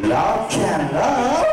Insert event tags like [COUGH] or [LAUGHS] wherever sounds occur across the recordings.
Love can love.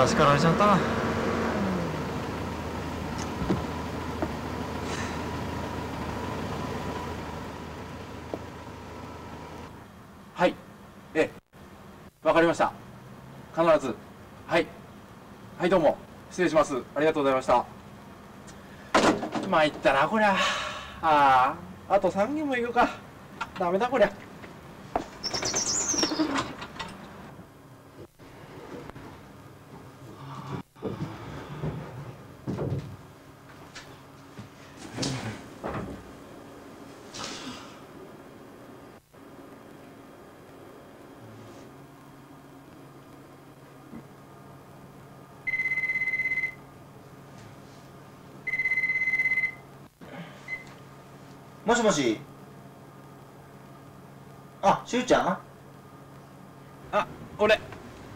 また叱られちゃった。なはい。ええ。わかりました。必ず。はい。はいどうも。失礼します。ありがとうございました。参ったなこりゃ。あああと3軒も行くか。ダメだこりゃ。もしもし。あしゅうちゃん？あ俺。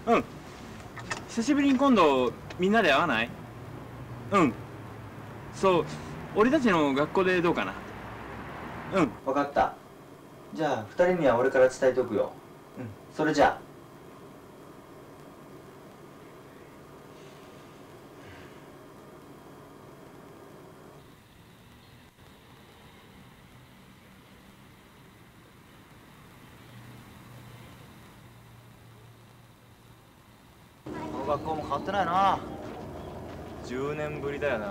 うん。久しぶりに今度みんなで会わない？うん。そう俺たちの学校でどうかな？うん。分かった。じゃあ二人には俺から伝えておくよ。うん。それじゃあ学校も変わってないな。10年ぶりだよな。し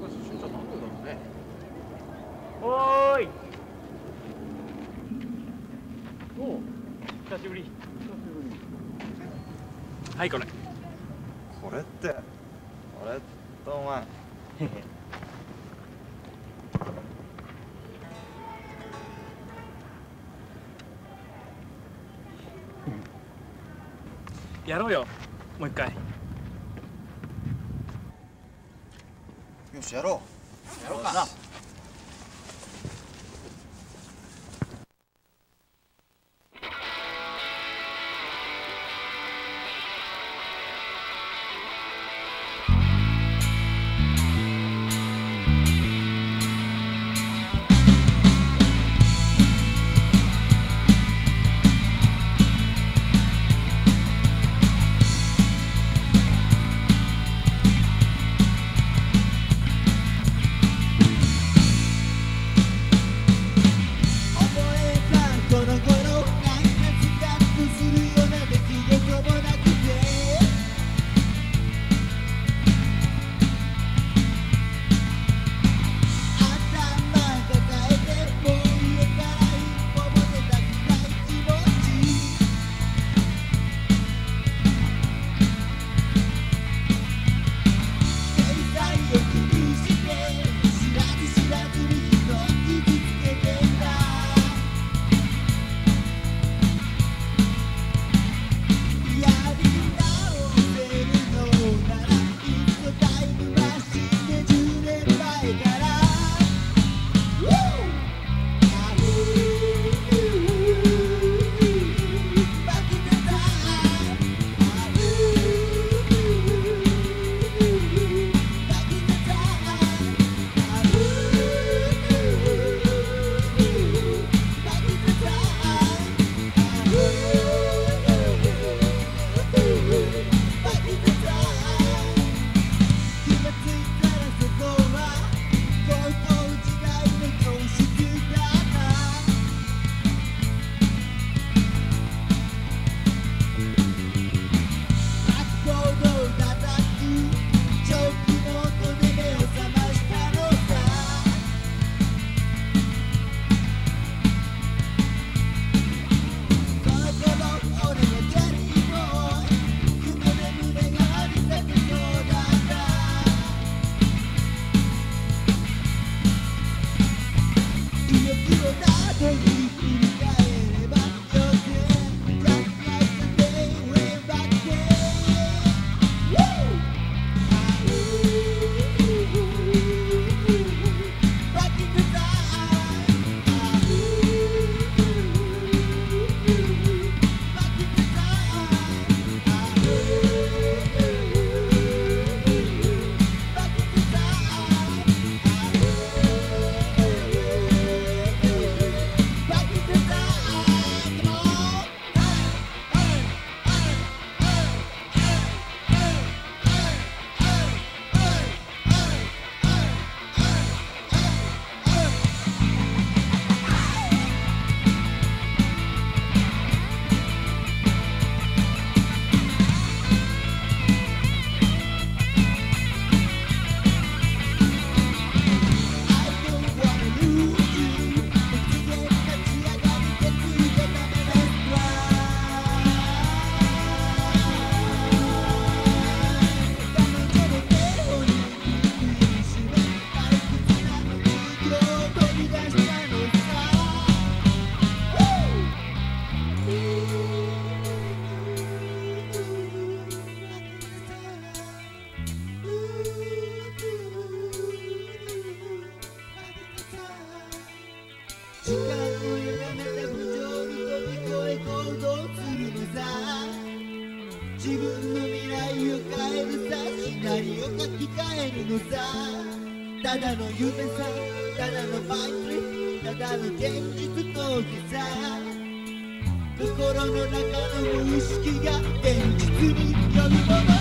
かししゅうちゃんなんでだろうね。おーい。お久しぶり。はいこれ。これって。俺とお前 [LAUGHS] やろうよ。もう一回。よしやろう。やろうか。な「何を書き換えるのさ？ただの夢さただのバイクただの現実逃避さ。心の中の無意識が現実に呼びもの